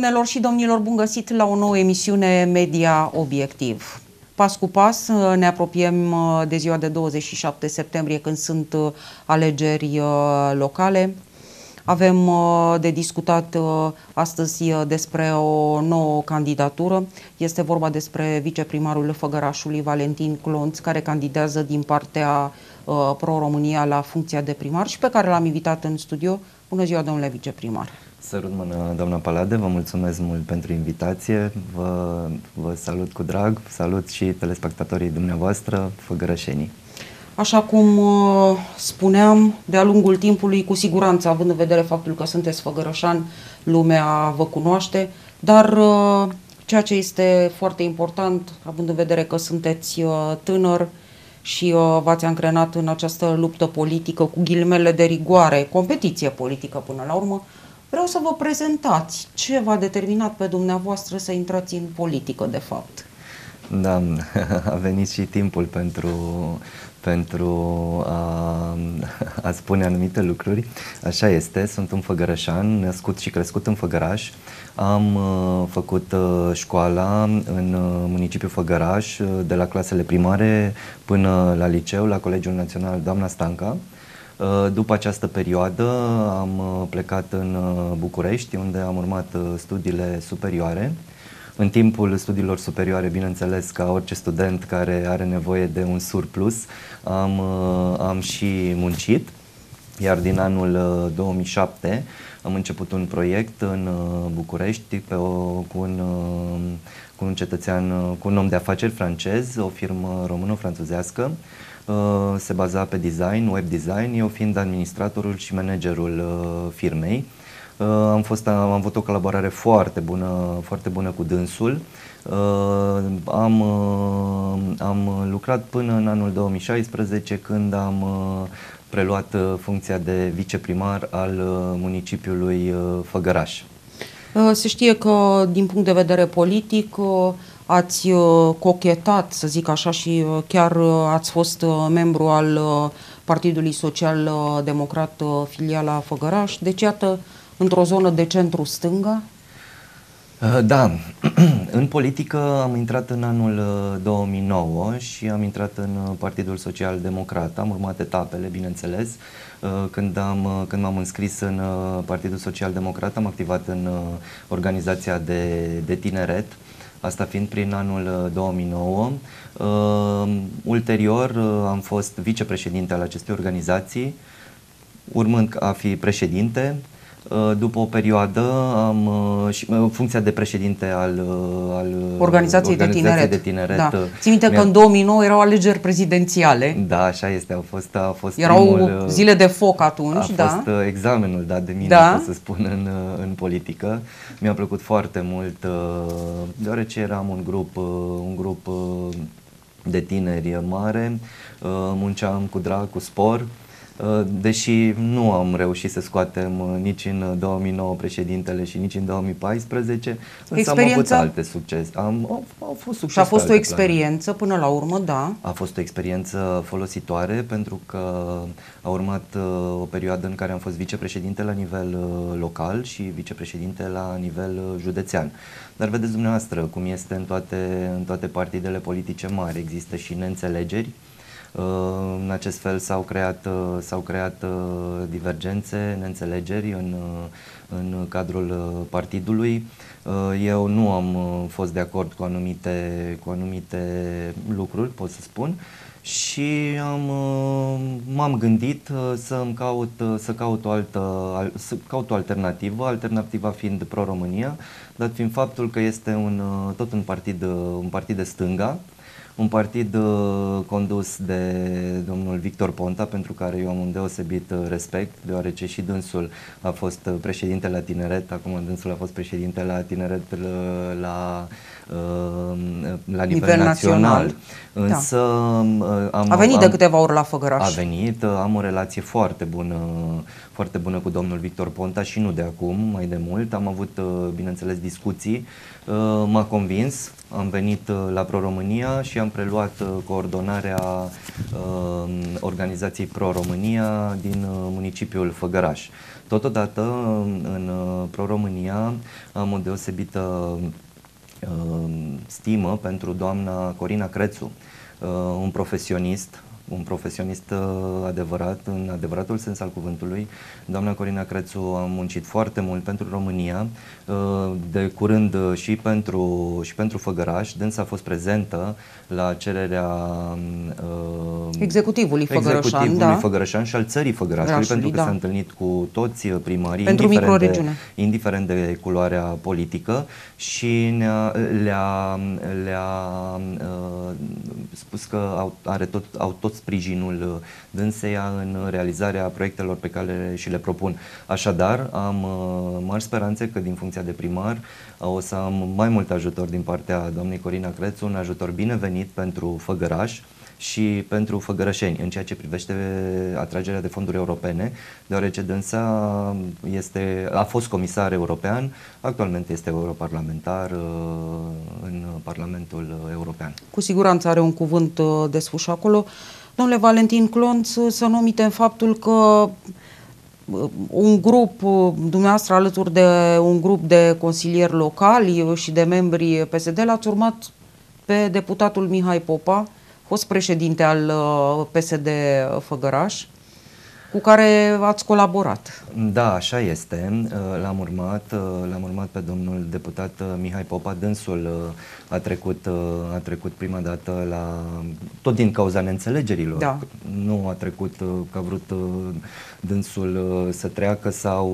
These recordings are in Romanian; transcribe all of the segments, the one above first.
Doamnelor și domnilor, bun găsit la o nouă emisiune Media Obiectiv. Pas cu pas ne apropiem de ziua de 27 septembrie când sunt alegeri locale. Avem de discutat astăzi despre o nouă candidatură. Este vorba despre viceprimarul Făgărașului Valentin Clonț, care candidează din partea Pro-România la funcția de primar și pe care l-am invitat în studio. Bună ziua, domnule viceprimar! Sărut mână, doamna Palade, vă mulțumesc mult pentru invitație, vă, vă salut cu drag, salut și telespectatorii dumneavoastră, făgărășenii. Așa cum uh, spuneam, de-a lungul timpului, cu siguranță, având în vedere faptul că sunteți făgărășan, lumea vă cunoaște, dar uh, ceea ce este foarte important, având în vedere că sunteți uh, tânăr și v-ați angrenat în această luptă politică cu ghilimele de rigoare, competiție politică până la urmă, Vreau să vă prezentați ce v-a determinat pe dumneavoastră să intrați în politică, de fapt. Da, a venit și timpul pentru, pentru a, a spune anumite lucruri. Așa este, sunt un făgărășan, născut și crescut în Făgăraș. Am uh, făcut uh, școala în uh, municipiul Făgăraș, uh, de la clasele primare până la liceu, la Colegiul Național Doamna Stanca. Uh, Uh, după această perioadă am uh, plecat în uh, București, unde am urmat studiile superioare. În timpul studiilor superioare, bineînțeles, ca orice student care are nevoie de un surplus, am, am și muncit. Iar din anul 2007 am început un proiect în București pe o, cu, un, cu un cetățean, cu un om de afaceri francez, o firmă română-franțuzească, Uh, se baza pe design, web design, eu fiind administratorul și managerul uh, firmei. Uh, am, fost, am avut o colaborare foarte bună, foarte bună cu dânsul. Am, am lucrat până în anul 2016 când am preluat funcția de viceprimar al municipiului Făgăraș. Se știe că din punct de vedere politic ați uh, cochetat, să zic așa, și uh, chiar uh, ați fost membru al Partidului Social Democrat filiala Făgăraș. Deci, iată, într-o zonă de centru-stânga? Da, în politică am intrat în anul 2009 și am intrat în Partidul Social Democrat. Am urmat etapele, bineînțeles. Când, am, când m-am înscris în Partidul Social Democrat, am activat în organizația de, de tineret asta fiind prin anul 2009. Uh, uh, ulterior uh, am fost vicepreședinte al acestei organizații, urmând a fi președinte, Uh, după o perioadă am uh, și uh, funcția de președinte al, al Organizației, de tineret. De tineret da. Țin minte că în 2009 erau alegeri prezidențiale. Da, așa este. Au fost, a fost erau primul, zile de foc atunci, a da. fost examenul dat de mine, da. să spun, în, în politică. Mi-a plăcut foarte mult, deoarece eram un grup, un grup de tineri mare, munceam cu drag, cu spor, Uh, deși nu am reușit să scoatem uh, nici în 2009 uh, președintele și nici în 2014, însă am avut alte succese. Am, au, au fost succese. Și a fost o experiență plane. până la urmă, da? A fost o experiență folositoare pentru că a urmat o perioadă în care am fost vicepreședinte la nivel local și vicepreședinte la nivel județean. Dar vedeți dumneavoastră cum este în toate, în toate partidele politice mari. Există și neînțelegeri, în acest fel s-au creat, uh, s-au creat uh, divergențe, neînțelegeri în, uh, în cadrul partidului. Eu nu am fost de acord cu anumite, cu anumite lucruri, pot să spun, și am, m-am gândit să îmi caut, să caut o altă, să caut o alternativă, alternativa fiind Pro-România, dat fiind faptul că este un, tot un partid, un partid de stânga, un partid uh, condus de domnul Victor Ponta, pentru care eu am un deosebit uh, respect, deoarece și dânsul a fost uh, președinte la tineret, acum dânsul a fost președinte la tineret la, la, la nivel, nivel național. național. Da. Însă da. am, a venit am, de câteva ori la Făgăraș. A venit, am o relație foarte bună, foarte bună cu domnul Victor Ponta și nu de acum, mai de mult. Am avut, bineînțeles, discuții. M-a convins am venit uh, la Pro-România și am preluat uh, coordonarea uh, organizației Pro-România din municipiul Făgăraș. Totodată, în Pro-România am o deosebită stimă pentru doamna Corina Crețu, un profesionist un profesionist uh, adevărat, în adevăratul sens al cuvântului. Doamna Corina Crețu a muncit foarte mult pentru România, uh, de curând uh, și pentru, și pentru Făgăraș. Dânsa a fost prezentă la cererea executivului Făgărășan, executivului da. Făgărășan și al țării Făgărașului, Rașului, pentru că da. s-a întâlnit cu toți primarii, pentru indiferent, de, indiferent de culoarea politică și ne-a, le-a, le-a uh, spus că are tot, au tot sprijinul uh, dânseia în realizarea proiectelor pe care și le propun. Așadar, am uh, mari speranțe că din funcția de primar o să am mai mult ajutor din partea doamnei Corina Crețu, un ajutor binevenit pentru Făgăraș, și pentru făgărășeni în ceea ce privește atragerea de fonduri europene, deoarece dânsa este, a fost comisar european, actualmente este europarlamentar uh, în Parlamentul European. Cu siguranță are un cuvânt uh, de spus acolo. Domnule Valentin Clonț, să nu omitem faptul că uh, un grup, dumneavoastră alături de un grup de consilieri locali și de membri PSD, l-ați urmat pe deputatul Mihai Popa, fost președinte al uh, PSD Făgăraș, cu care ați colaborat. Da, așa este. Uh, l-am urmat, uh, l-am urmat pe domnul deputat Mihai Popa. Dânsul a trecut, a trecut prima dată la, tot din cauza neînțelegerilor. Da. Nu a trecut că a vrut dânsul să treacă sau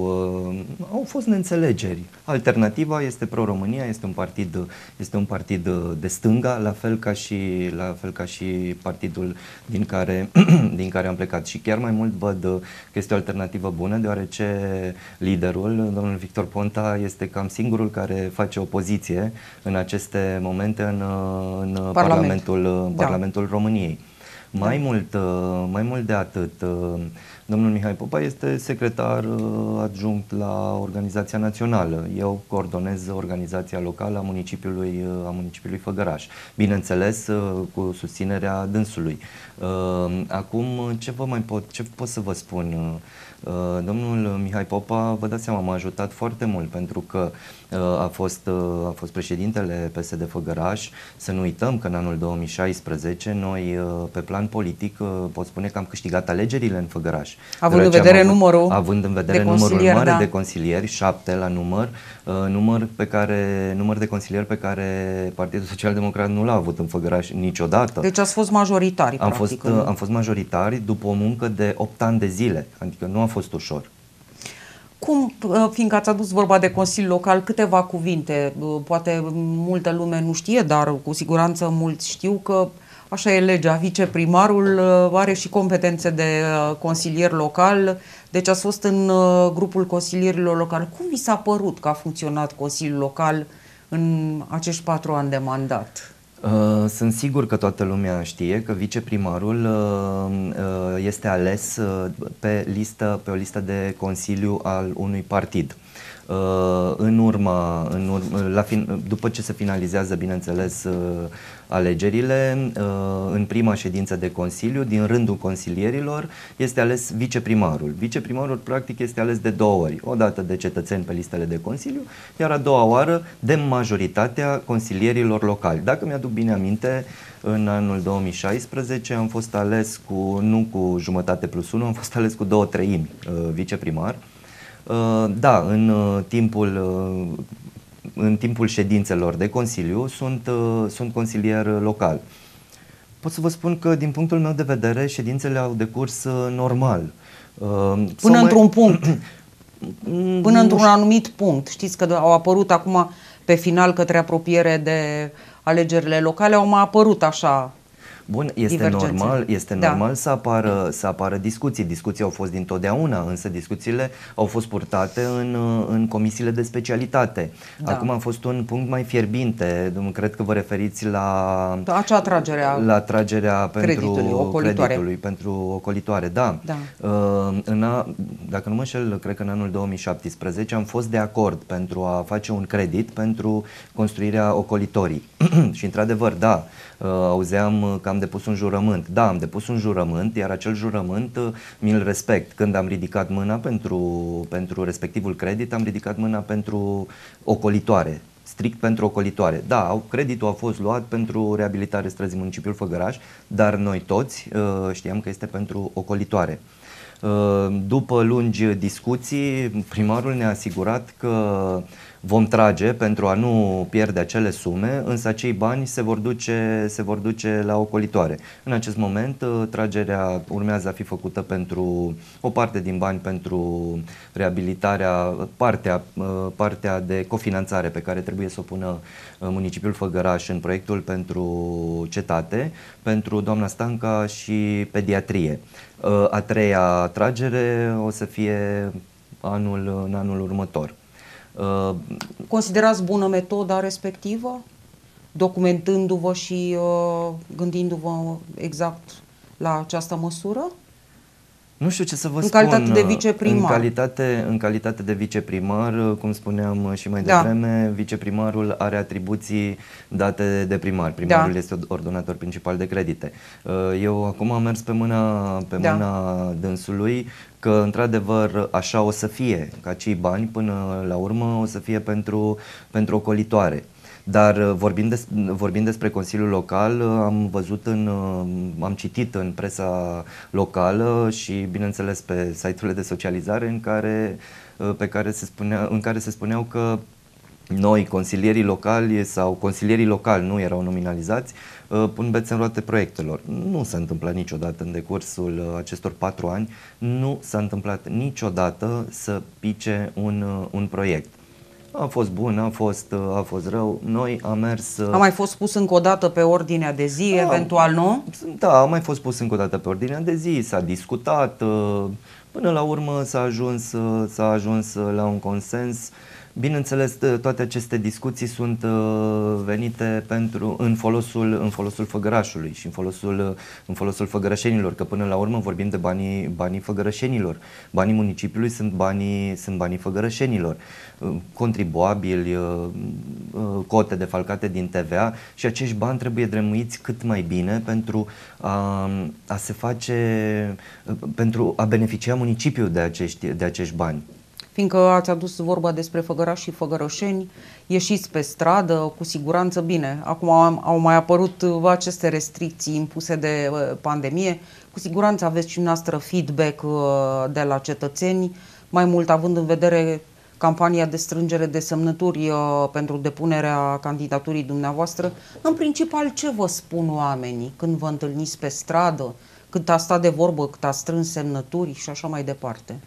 au fost neînțelegeri. Alternativa este Pro-România, este un partid, este un partid de stânga, la fel ca și, la fel ca și partidul din care, din care am plecat. Și chiar mai mult văd că este o alternativă bună, deoarece liderul, domnul Victor Ponta, este cam singurul care face opoziție în aceste momente în, în Parlament. Parlamentul, da. Parlamentul României. Mai, da. mult, mai mult de atât, Domnul Mihai Popa este secretar uh, adjunct la organizația națională. Eu coordonez organizația locală a municipiului, uh, a municipiului Făgăraș. Bineînțeles, uh, cu susținerea dânsului. Acum, ce vă mai pot, ce pot să vă spun? Domnul Mihai Popa, vă dați seama, m-a ajutat foarte mult pentru că a fost, a fost președintele PSD Făgăraș. Să nu uităm că în anul 2016 noi, pe plan politic, pot spune că am câștigat alegerile în Făgăraș. Având în vedere avut, numărul Având în vedere de numărul mare da. de consilieri, șapte la număr, uh, număr, pe care, număr de consilieri pe care Partidul Social Democrat nu l-a avut în Făgăraș niciodată. Deci ați fost majoritari, am practic. Fost, uh, am fost majoritari după o muncă de 8 ani de zile, adică nu a fost ușor. Cum, uh, fiindcă ați adus vorba de Consiliul Local, câteva cuvinte, poate multă lume nu știe, dar cu siguranță mulți știu că uh, Așa e legea. Viceprimarul uh, are și competențe de uh, consilier local, deci ați fost în uh, grupul consilierilor locali. Cum vi s-a părut că a funcționat Consiliul Local în acești patru ani de mandat? Sunt sigur că toată lumea știe că viceprimarul este ales pe, listă, pe o listă de consiliu al unui partid. Uh, în urma, în urma la fin, după ce se finalizează, bineînțeles, uh, alegerile, uh, în prima ședință de Consiliu, din rândul consilierilor, este ales viceprimarul. Viceprimarul, practic, este ales de două ori. O dată de cetățeni pe listele de Consiliu, iar a doua oară de majoritatea consilierilor locali. Dacă mi-aduc bine aminte, în anul 2016 am fost ales cu, nu cu jumătate plus unu, am fost ales cu două treimi viceprimar. Uh, da, în uh, timpul uh, în timpul ședințelor de Consiliu sunt, sunt consilier local. Pot să vă spun că, din punctul meu de vedere, ședințele au decurs normal. Până într-un punct. Până într-un anumit punct. Știți că au apărut acum, pe final, către apropiere de alegerile locale, au mai apărut așa Bun, este divergențe. normal, este Da. normal să apară, să apară discuții. Discuții au fost dintotdeauna, însă discuțiile au fost purtate în, în comisiile de specialitate. Da. Acum a fost un punct mai fierbinte. Cred că vă referiți la Acea tragere a la tragerea pentru Creditului, ocolitoare. creditului, pentru ocolitoare, da. Da. Uh, în a, dacă nu mă înșel, cred că în anul 2017 am fost de acord pentru a face un credit pentru construirea ocolitorii. și într-adevăr, da, uh, auzeam că am depus un jurământ. Da, am depus un jurământ, iar acel jurământ uh, mi-l respect. Când am ridicat mâna pentru, pentru respectivul credit, am ridicat mâna pentru ocolitoare strict pentru ocolitoare. Da, au- creditul a fost luat pentru reabilitare străzii municipiul Făgăraș, dar noi toți uh, știam că este pentru ocolitoare. Uh, După lungi discuții, primarul ne-a asigurat că vom trage pentru a nu pierde acele sume, însă acei bani se vor duce, se vor duce la ocolitoare. În acest moment, uh, tragerea urmează a fi făcută pentru o parte din bani pentru reabilitarea, partea, uh, partea de cofinanțare pe care trebuie să o pună uh, municipiul Făgăraș în proiectul pentru cetate, pentru doamna Stanca și pediatrie. Uh, A treia tragere o să fie anul, în anul următor. Uh, Considerați bună metoda respectivă? Documentându-vă și uh, gândindu-vă exact la această măsură? Nu știu ce să vă În spun. calitate de viceprimar. În calitate, în calitate de viceprimar, cum spuneam și mai Da. devreme, viceprimarul are atribuții date de primar. Primarul Da. este ordonator principal de credite. Uh, Eu acum am mers pe mâna, pe Da. mâna dânsului că într-adevăr așa o să fie, că acei bani până la urmă o să fie pentru, pentru ocolitoare. Dar uh, vorbind, des, vorbind despre Consiliul Local, uh, am văzut în, uh, am citit în presa locală și bineînțeles pe site-urile de socializare în care, uh, pe care se spunea, în care se spuneau că noi, consilierii locali sau consilierii locali nu erau nominalizați, uh, pun bețe în roate proiectelor. Nu s-a întâmplat niciodată în decursul uh, acestor patru ani, nu s-a întâmplat niciodată să pice un, uh, un proiect. A fost bun, a fost, uh, a fost rău. Noi am mers... uh, A mai fost pus încă o dată pe ordinea de zi, Da. eventual nu? Da, a mai fost pus încă o dată pe ordinea de zi, s-a discutat, uh, până la urmă s-a ajuns, uh, s-a ajuns uh, la un consens. Bineînțeles, t- toate aceste discuții sunt uh, venite pentru, în, folosul, în folosul făgărașului și în folosul, uh, în folosul făgărășenilor, că până la urmă vorbim de banii, banii făgărășenilor. Banii municipiului sunt banii, sunt banii făgărășenilor. Uh, Contribuabili, uh, uh, cote defalcate din TVA și acești bani trebuie dremuiți cât mai bine pentru a, a se face, uh, pentru a beneficia municipiul de acești, de acești bani. Fiindcă ați adus vorba despre făgărași și făgărășeni, ieșiți pe stradă, cu siguranță bine. Acum au, au mai apărut uh, aceste restricții impuse de uh, pandemie. Cu siguranță aveți și noastră feedback uh, de la cetățeni, mai mult având în vedere campania de strângere de semnături uh, pentru depunerea candidaturii dumneavoastră. În principal, ce vă spun oamenii când vă întâlniți pe stradă, cât a stat de vorbă, cât a strâns semnături și așa mai departe?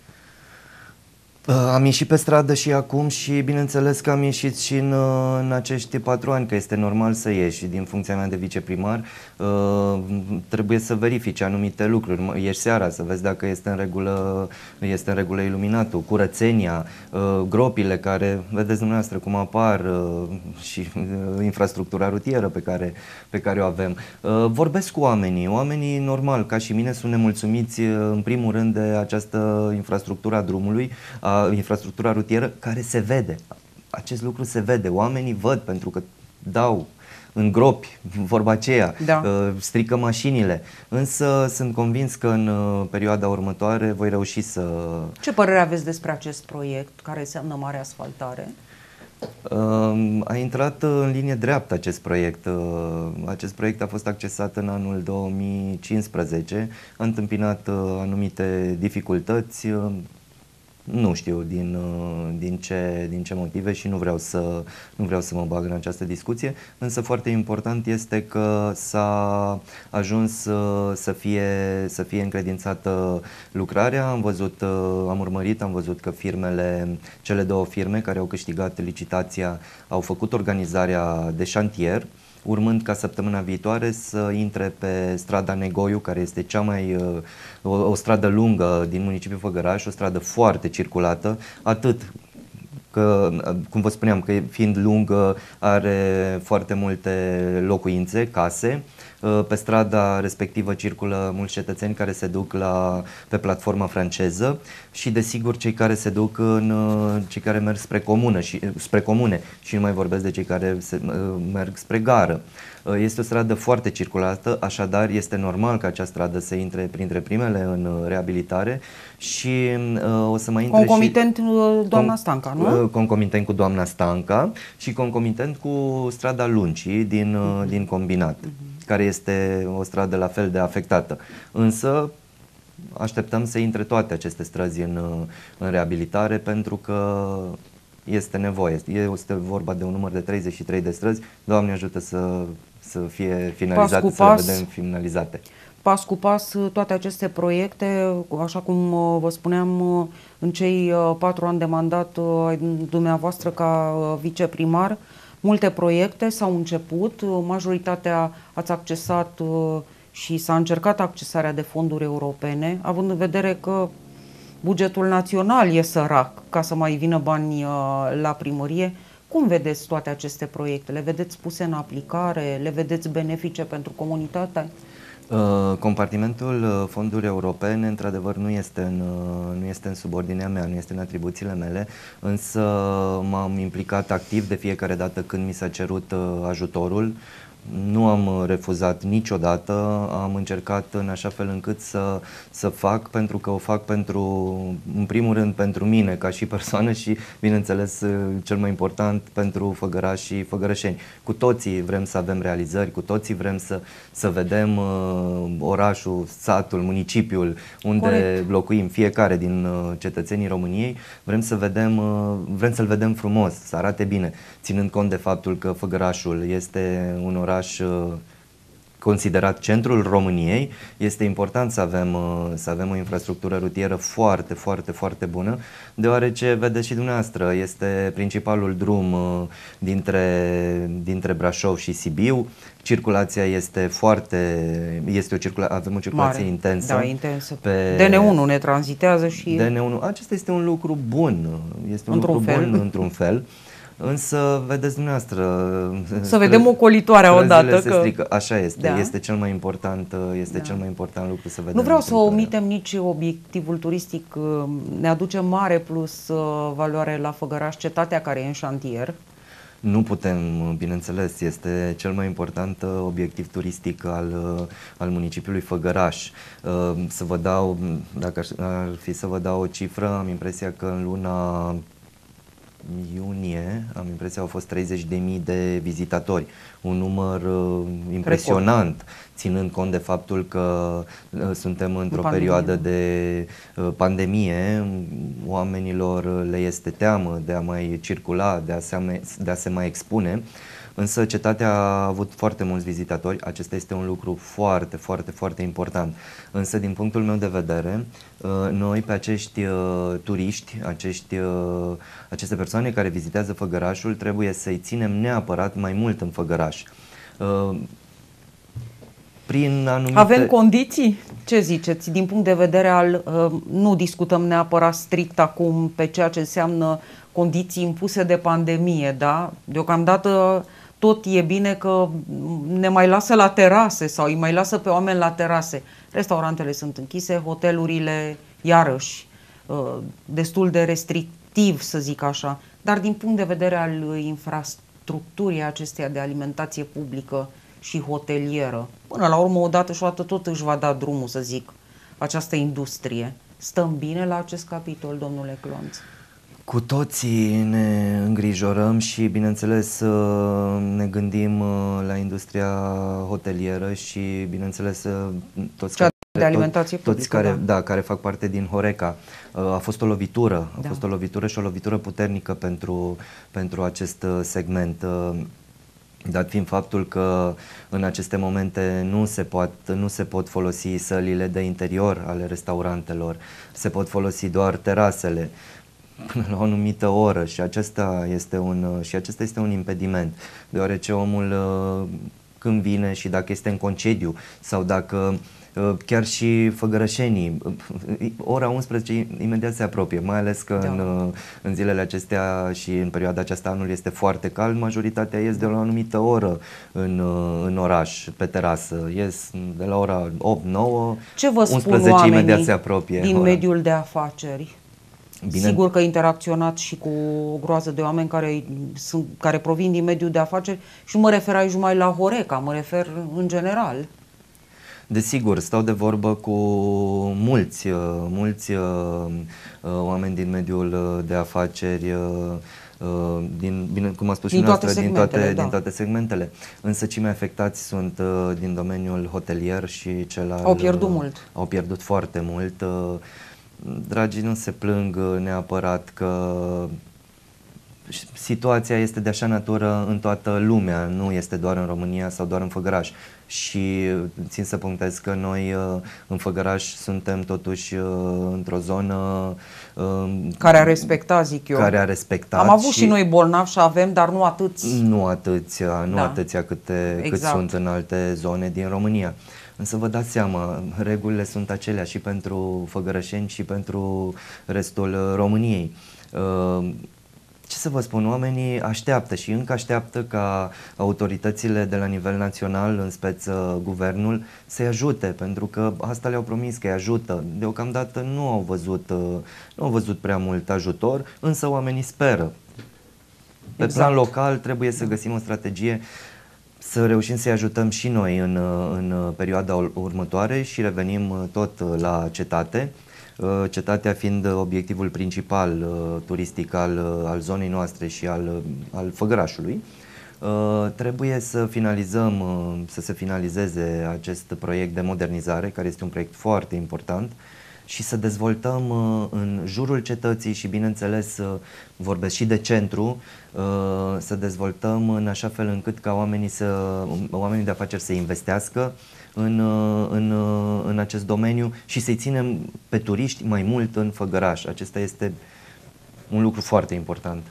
Uh, Am ieșit pe stradă și acum și bineînțeles că am ieșit și în, uh, în acești patru ani, că este normal să ieși din funcția mea de viceprimar. uh, Trebuie să verifici anumite lucruri. Mă- Ieși seara să vezi dacă este în regulă, este în regulă iluminatul, curățenia, uh, gropile care, vedeți dumneavoastră cum apar uh, și uh, infrastructura rutieră pe care, pe care o avem. Uh, Vorbesc cu oamenii. Oamenii, normal, ca și mine, sunt nemulțumiți uh, în primul rând de această infrastructură a drumului, a infrastructura rutieră, care se vede. Acest lucru se vede. Oamenii văd pentru că dau în gropi, vorba aceea, Da. uh, strică mașinile. Însă sunt convins că în uh, perioada următoare voi reuși să Ce părere aveți despre acest proiect care înseamnă mare asfaltare? Um, A intrat uh, în linie dreaptă acest proiect. Uh, Acest proiect a fost accesat în anul 2015, a întâmpinat uh, anumite dificultăți, uh, nu știu din, uh, din, ce, din ce motive și nu vreau, să, nu vreau să mă bag în această discuție, însă foarte important este că s-a ajuns uh, să fie, să fie încredințată lucrarea. Am văzut, uh, am urmărit, am văzut că firmele, cele două firme care au câștigat licitația au făcut organizarea de șantier. Urmând ca săptămâna viitoare să intre pe strada Negoiu, care este cea mai o, o stradă lungă din municipiul Făgăraș, o stradă foarte circulată, atât că, cum vă spuneam, că fiind lungă are foarte multe locuințe, case. Uh, pe strada respectivă circulă mulți cetățeni care se duc la, pe platforma franceză și desigur cei care se duc în uh, cei care merg spre comună și spre comune și nu mai vorbesc de cei care se, uh, merg spre gară. Este o stradă foarte circulată, așadar este normal ca această stradă să intre printre primele în reabilitare și uh, o să mai intre Concomitent și, doamna Stanca, nu? Concomitent cu doamna Stanca și concomitent cu strada Luncii din, uh-huh. din combinat. Uh-huh care este o stradă la fel de afectată. Însă așteptăm să intre toate aceste străzi în, în reabilitare pentru că este nevoie. Este vorba de un număr de 33 de străzi. Doamne ajută să, să fie finalizate, pas pas, să le vedem finalizate. Pas cu pas, toate aceste proiecte, așa cum uh, vă spuneam, uh, în cei uh, patru ani de mandat dumneavoastră ca viceprimar, Multe proiecte s-au început, majoritatea ați accesat uh, și s-a încercat accesarea de fonduri europene, având în vedere că bugetul național e sărac ca să mai vină bani uh, la primărie. Cum vedeți toate aceste proiecte? Le vedeți puse în aplicare? Le vedeți benefice pentru comunitate? Uh, compartimentul uh, fonduri europene, într-adevăr, nu este, în, uh, nu este în subordinea mea, nu este în atribuțiile mele, însă m-am implicat activ de fiecare dată când mi s-a cerut ajutorul nu am uh, refuzat niciodată, am încercat în așa fel încât să, să fac, pentru că o fac pentru, în primul rând pentru mine ca și persoană și, bineînțeles, uh, cel mai important pentru făgărași și făgărășeni. Cu toții vrem să avem realizări, cu toții vrem să, să vedem uh, orașul, satul, municipiul unde Corect. locuim, fiecare din uh, cetățenii României, vrem să vedem, uh, vrem să-l vedem frumos, să arate bine, ținând cont de faptul că făgărașul este un oraș oraș uh, considerat centrul României, este important să avem, uh, să avem o infrastructură rutieră foarte, foarte, foarte bună, deoarece, vedeți și dumneavoastră, este principalul drum uh, dintre, dintre Brașov și Sibiu. Circulația este foarte, este o circula, avem o circulație Mare. intensă. Da, intensă. Pe DN1 ne tranzitează și... DN1, acesta este un lucru bun, este un într-un lucru fel. bun într-un fel. Însă, vedeți dumneavoastră... Să vedem ocolitoarea odată. Se că... strică. Așa este. Da? Este, cel mai important, este da. cel mai important lucru să vedem. Nu vreau să omitem nici obiectivul turistic. Ne aduce mare plus uh, valoare la Făgăraș, cetatea care e în șantier. Nu putem, bineînțeles, este cel mai important uh, obiectiv turistic al, uh, al municipiului Făgăraș. Să vă dau, dacă ar fi să vă dau o cifră, am impresia că în luna iunie, am impresia, au fost 30.000 de vizitatori. Un număr uh, impresionant, Record. ținând cont de faptul că uh, suntem într-o pandemie. perioadă de uh, pandemie, oamenilor le este teamă de a mai circula, de a se, de a se mai expune. Însă cetatea a avut foarte mulți vizitatori, acesta este un lucru foarte, foarte, foarte important. Însă, din punctul meu de vedere, uh, noi pe acești uh, turiști, acești, uh, aceste persoane care vizitează Făgărașul, trebuie să-i ținem neapărat mai mult în Făgăraș prin anumite... Avem condiții? Ce ziceți? Din punct de vedere al... Nu discutăm neapărat strict acum pe ceea ce înseamnă condiții impuse de pandemie, da? Deocamdată tot e bine că ne mai lasă la terase sau îi mai lasă pe oameni la terase. Restaurantele sunt închise, hotelurile iarăși uh, destul de restrictiv, să zic așa. Dar din punct de vedere al infrastructurii acesteia de alimentație publică și hotelieră, până la urmă, odată și odată tot își va da drumul, să zic, această industrie. Stăm bine la acest capitol, domnule Clonț? Cu toții ne îngrijorăm și, bineînțeles, uh, ne gândim uh, la industria hotelieră și, bineînțeles, uh, toți Cea care, de alimentație tot, publică, toți care, da. da. care fac parte din Horeca. A fost o lovitură, a da. fost o lovitură și o lovitură puternică pentru, pentru acest segment. Dat fiind faptul că în aceste momente nu se, pot, nu se pot folosi sălile de interior ale restaurantelor, se pot folosi doar terasele până la o anumită oră și acesta este un, și acesta este un impediment, deoarece omul când vine și dacă este în concediu sau dacă uh, chiar și făgărășenii, uh, ora 11 imediat se apropie, mai ales că da. în, uh, în zilele acestea și în perioada aceasta anul este foarte cald, majoritatea ies de la o anumită oră în, în oraș, pe terasă, ies de la ora 8-9, Ce vă 11 imediat se apropie. din ora. mediul de afaceri? Bine. Sigur că interacționat și cu o groază de oameni care, sunt, care provin din mediul de afaceri și nu mă refer aici numai la Horeca, mă refer în general. Desigur, stau de vorbă cu mulți, uh, mulți uh, uh, oameni din mediul de afaceri, din, bine, cum a spus din și noastră, din toate, da. din toate segmentele. Însă cei mai afectați sunt din domeniul hotelier și cel al... Au pierdut mult. Au pierdut foarte mult dragii nu se plâng uh, neapărat că situația este de așa natură în toată lumea, nu este doar în România sau doar în Făgăraș. Și țin să punctez că noi uh, în Făgăraș suntem totuși uh, într-o zonă um, care a respectat, zic eu. Care a respectat. Am avut și, și noi bolnavi și avem, dar nu atâți. Nu atâția, nu da. atâția câte, exact. cât sunt în alte zone din România. Însă vă dați seama, regulile sunt aceleași și pentru Făgărășeni și pentru restul uh, României. Uh, ce să vă spun, oamenii așteaptă și încă așteaptă ca autoritățile de la nivel național, în speță guvernul, să-i ajute, pentru că asta le-au promis că îi ajută. Deocamdată nu au văzut, uh, nu au văzut prea mult ajutor, însă oamenii speră. Pe exact. plan local trebuie să găsim o strategie să reușim să-i ajutăm și noi în, în perioada următoare și revenim uh, tot uh, la cetate. Uh, cetatea fiind obiectivul principal turistic al, al zonei noastre și al, al Făgărașului. Trebuie să finalizăm, să se finalizeze acest proiect de modernizare, care este un proiect foarte important și să dezvoltăm uh, în jurul cetății și bineînțeles uh, vorbesc și de centru, uh, să dezvoltăm în așa fel încât ca oamenii, să, oamenii de afaceri să investească în, în, în acest domeniu și să-i ținem pe turiști mai mult în Făgăraș. Acesta este un lucru foarte important.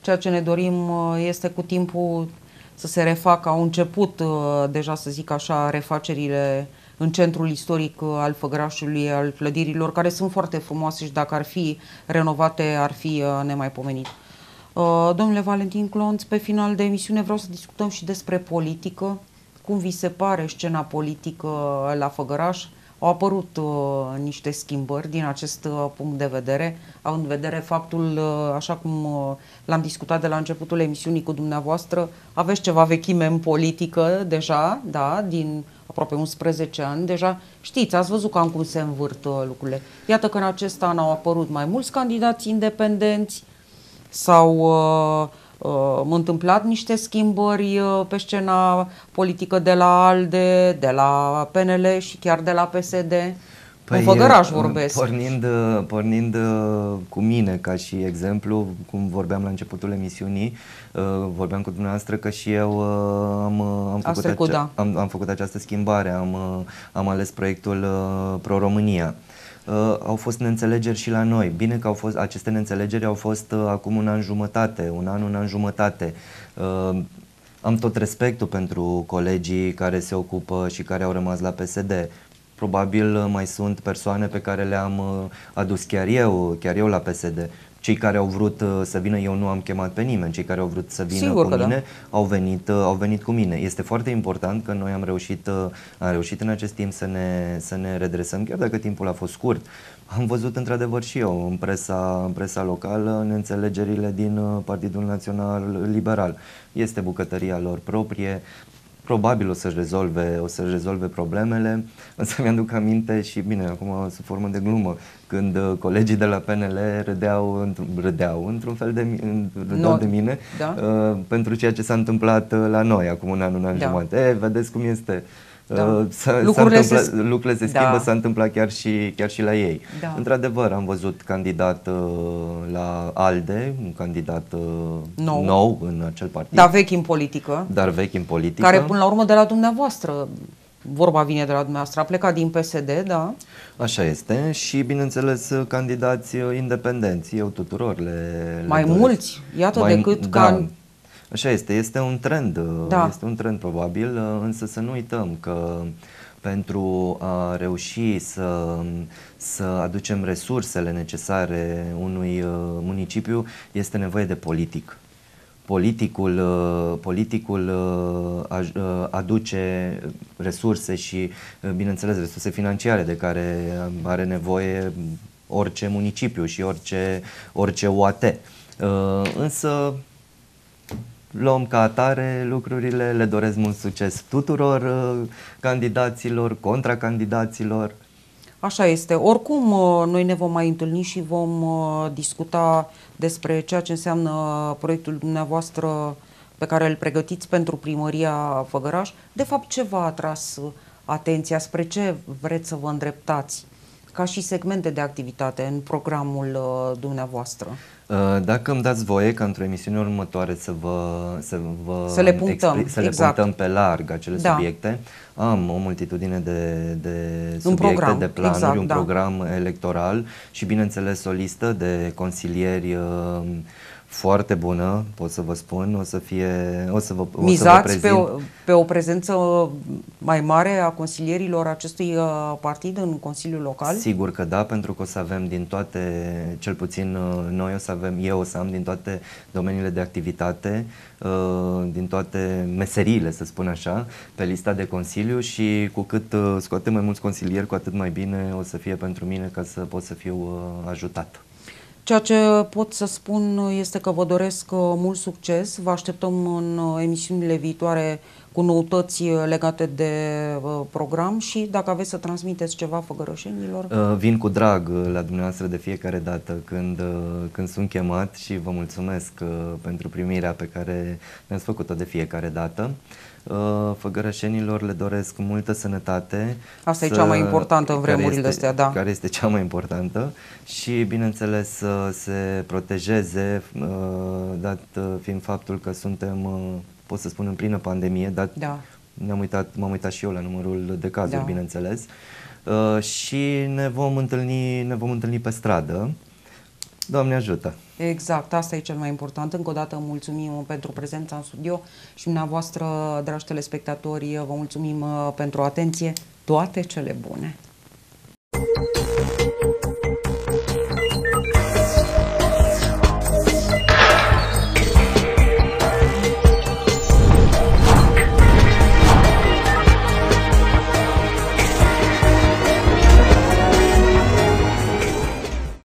Ceea ce ne dorim este cu timpul să se refacă, au început deja să zic așa refacerile în centrul istoric uh, al Făgărașului, al clădirilor, care sunt foarte frumoase și dacă ar fi renovate, ar fi uh, nemaipomenit. Uh, domnule Valentin Clonț, pe final de emisiune vreau să discutăm și despre politică. Cum vi se pare scena politică la Făgăraș? Au apărut uh, niște schimbări din acest uh, punct de vedere, având în vedere faptul, uh, așa cum uh, l-am discutat de la începutul emisiunii cu dumneavoastră, aveți ceva vechime în politică deja, da, din aproape 11 ani, deja știți, ați văzut cam cum se învârt uh, lucrurile. Iată că în acest an au apărut mai mulți candidați independenți, s-au uh, uh, întâmplat niște schimbări uh, pe scena politică de la ALDE, de la PNL și chiar de la PSD. Păi, în Făgăraș vorbesc. Pornind, pornind cu mine ca și exemplu, cum vorbeam la începutul emisiunii, vorbeam cu dumneavoastră că și eu am, am, făcut, trecut, acea, da. am, am făcut această schimbare, am, am ales proiectul Pro-România. Au fost neînțelegeri și la noi. Bine că au fost, aceste neînțelegeri au fost acum un an jumătate, un an, un an jumătate. am tot respectul pentru colegii care se ocupă și care au rămas la PSD. Probabil uh, mai sunt persoane pe care le-am uh, adus chiar eu, chiar eu la PSD. Cei care au vrut uh, să vină, eu nu am chemat pe nimeni, cei care au vrut să vină Sigur cu da. mine da. au, venit, au venit cu mine. Este foarte important că noi am reușit, am reușit în acest timp să ne, să ne redresăm, chiar dacă timpul a fost scurt. Am văzut într-adevăr și eu în presa, în presa locală neînțelegerile din Partidul Național Liberal. Este bucătăria lor proprie, probabil o să-și rezolve, o să rezolve problemele, însă mi-aduc aminte și bine, acum sub formă de glumă, când uh, colegii de la PNL râdeau, într- râdeau într-un fel de, râdeau de mine da? uh, pentru ceea ce s-a întâmplat uh, la noi acum un an, un an da. jumătate. E, vedeți cum este da. Uh, s-a, lucrurile, s-a se... lucrurile se schimbă, da. s-a întâmplat chiar și, chiar și la ei. Da. Într-adevăr, am văzut candidat uh, la ALDE, un candidat uh, nou. nou în acel partid. Dar vechi în politică. Dar vechi în politică. Care, până la urmă, de la dumneavoastră vorba vine de la dumneavoastră, a plecat din PSD, da? Așa este și, bineînțeles, candidați independenți, eu tuturor le, le Mai doresc. mulți, iată, Mai, decât da, ca... Așa este, este un trend, Da. este un trend probabil, însă să nu uităm că pentru a reuși să, să aducem resursele necesare unui uh, municipiu este nevoie de politic. Politicul, uh, politicul uh, aj- uh, aduce resurse și, uh, bineînțeles, resurse financiare de care are nevoie orice municipiu și orice, orice UAT. Uh, Însă luăm ca atare lucrurile, le doresc mult succes tuturor uh, candidaților, contracandidaților. Așa este. Oricum, uh, noi ne vom mai întâlni și vom uh, discuta despre ceea ce înseamnă proiectul dumneavoastră pe care îl pregătiți pentru primăria Făgăraș. De fapt, ce v-a atras uh, atenția? Spre ce vreți să vă îndreptați? Ca și segmente de activitate în programul uh, dumneavoastră. Uh, Dacă îmi dați voie ca într-o emisiune următoare să vă să, vă Să le punctăm, să le exact. punctăm pe larg acele Da. subiecte, am o multitudine de, de subiecte, program, de planuri, exact, un da. program electoral și bineînțeles o listă de consilieri uh, foarte bună, pot să vă spun, o să fie, o să vă, o să vă Mizați prezint. pe o, pe o prezență mai mare a consilierilor acestui uh, partid în Consiliul Local? Sigur că da, pentru că o să avem din toate, cel puțin uh, noi o să avem, eu o să am din toate domeniile de activitate, uh, din toate meseriile, să spun așa, pe lista de consiliu și cu cât uh, scoatem mai mulți consilieri, cu atât mai bine o să fie pentru mine ca să pot să fiu uh, ajutat. Ceea ce pot să spun este că vă doresc uh, mult succes. Vă așteptăm în uh, emisiunile viitoare cu noutăți uh, legate de uh, program și dacă aveți să transmiteți ceva făgărășenilor. Uh, Vin cu drag uh, la dumneavoastră de fiecare dată când, uh, când sunt chemat și vă mulțumesc uh, pentru primirea pe care mi-ați făcut-o de fiecare dată. Uh, Făgărășenilor le doresc multă sănătate. Asta e cea mai importantă în care vremurile este- astea, da. Care este cea mai importantă și, bineînțeles, să se protejeze, uh, dat uh, fiind faptul că suntem, uh, pot să spun, în plină pandemie, dat Da. ne-am uitat, m-am uitat și eu la numărul de cazuri, Da. bineînțeles. Uh, și ne vom întâlni, ne vom întâlni pe stradă. Doamne ajută! Exact, asta e cel mai important. Încă o dată mulțumim pentru prezența în studio și dumneavoastră, dragi telespectatori, vă mulțumim uh, pentru atenție. Toate cele bune!